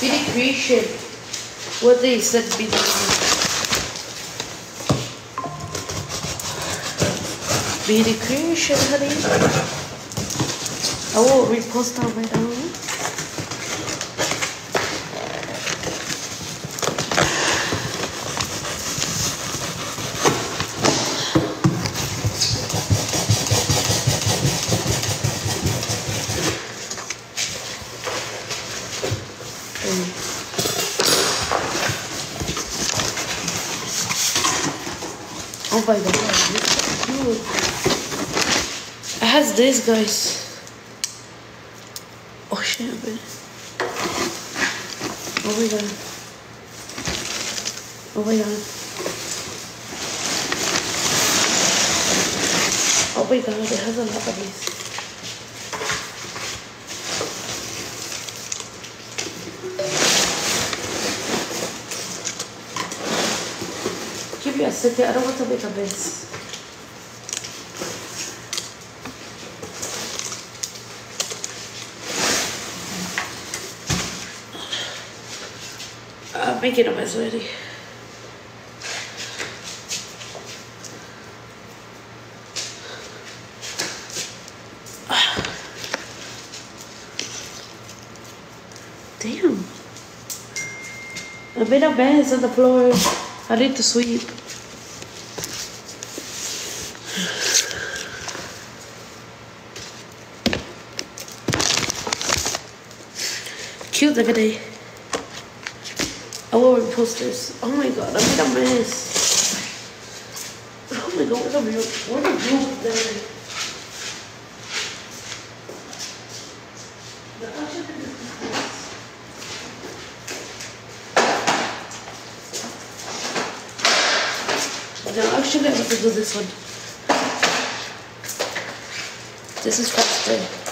BD Creation. What they said BD BD Creation, honey. I will repost that right now. My god, this is cute. It has this, guys. Oh shit, man. Oh my god. Oh my god. Oh my god, it has a lot of these. A second, I don't want to make a mess. I'm making a mess already. Damn. I made a mess on the floor. I need to sweep. Cute the day. I will repost this. Oh my god, I made a mess. Oh my god, the blue there? The action is this. No, actually, I have to do this one. This is faster.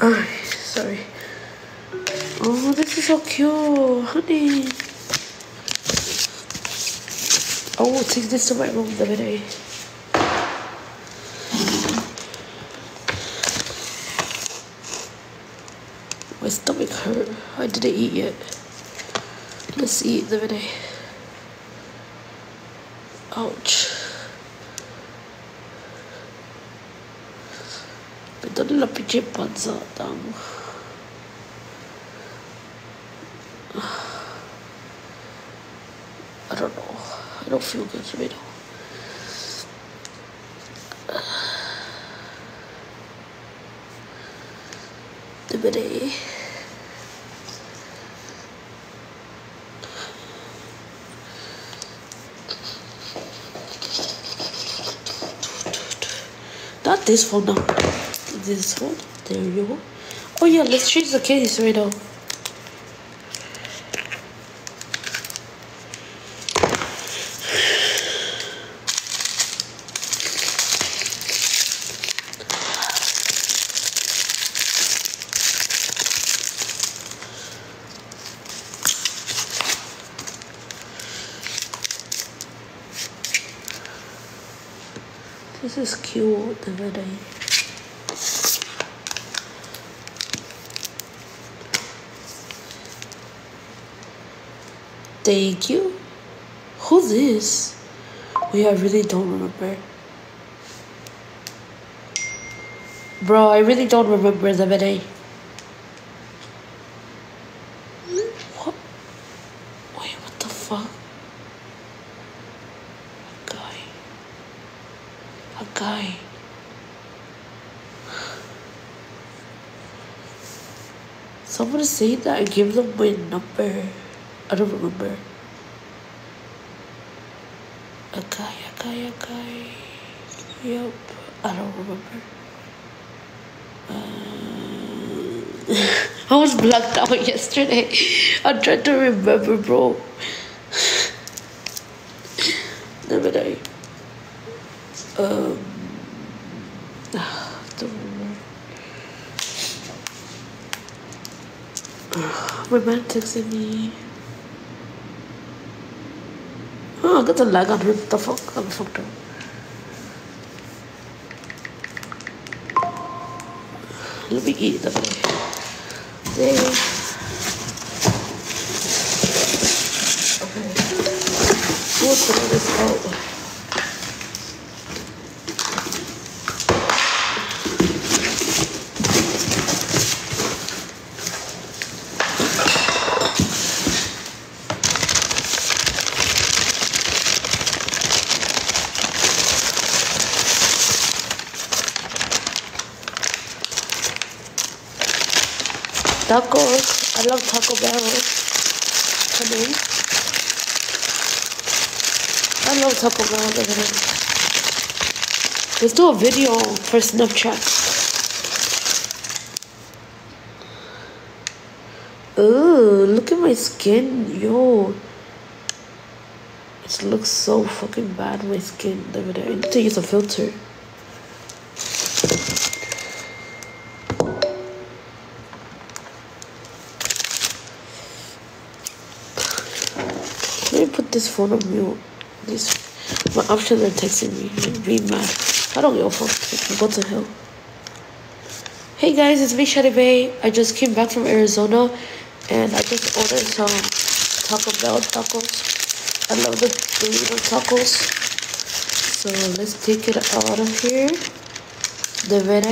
Oh, sorry. Oh, this is so cute, honey. Will take this to my room the day. My stomach hurt. I didn't eat yet. Let's eat the day. Ouch. I don't know. I don't feel good right now. Bidet. Not this phone now. This one. There you go. Oh yeah, let's change the case right now. This is cute, the bidet. Thank you. Who's this? Wait, I really don't remember. Bro, I really don't remember the bidet. What? Wait, what the fuck? A guy. A guy. Someone said that I gave them my number. I don't remember. A guy, a guy, a guy. Yep, I don't remember. Uh, I was blacked out yesterday. I tried to remember, bro. Never die. Um, don't remember. My man texted me. Oh, I got the lag on her. The fuck? I'm fucked up. Let me eat the There. Okay. This out? Tacos. I love Taco Bell. Come in. I love Taco Bell. Let's do a video for Snapchat. Oh, look at my skin. Yo. It looks so fucking bad, my skin. I need to use a filter. This phone on mute. This my options are texting me. Be mad. I don't give a fuck. What the hell? Hey guys, it's me Shadi Bay. I just came back from Arizona and I just ordered some Taco Bell tacos. I love the burrito tacos. So let's take it out of here. The red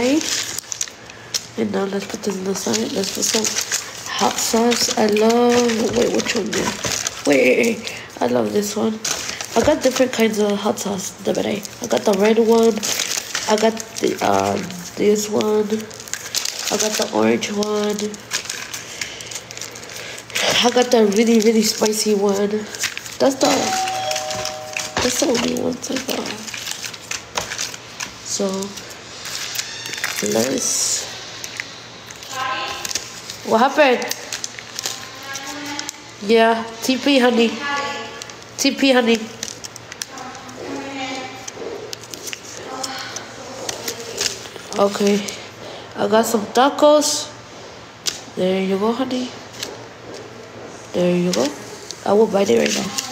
And now let's put this in the side. Let's put some hot sauce. I love wait which one? Wait, I love this one. I got different kinds of hot sauce other I got the red one. I got the uh, this one. I got the orange one. I got the really really spicy one. That's the that's the only ones I got. So let's. What happened? Yeah, TP honey. Honey. Okay. I got some tacos. There you go, honey. There you go. I will bite it right now.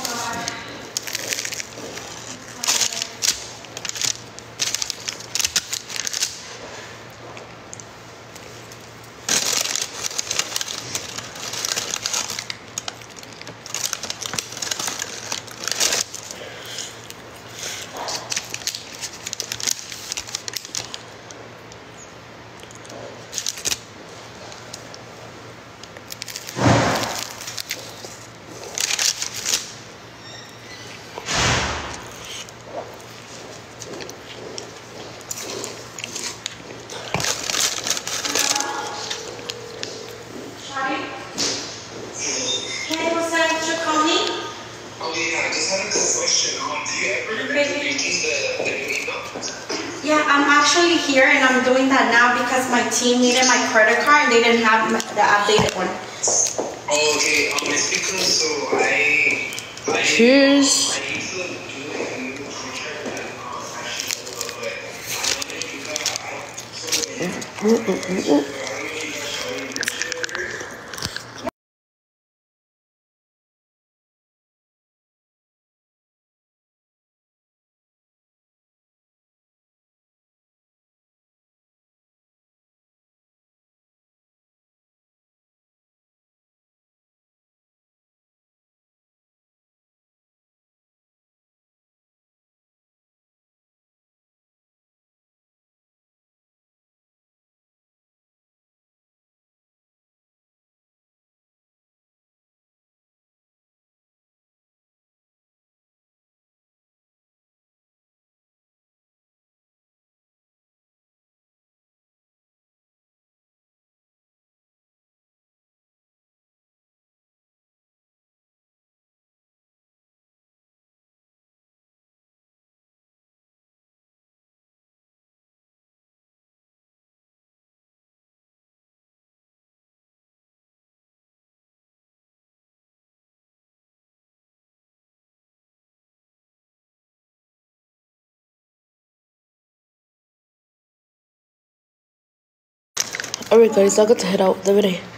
Here and I'm doing that now because my team needed my credit card and they didn't have the updated one. Oh, okay. Um, it's because so I. I Cheers. I Alright guys, I got to head out. Debe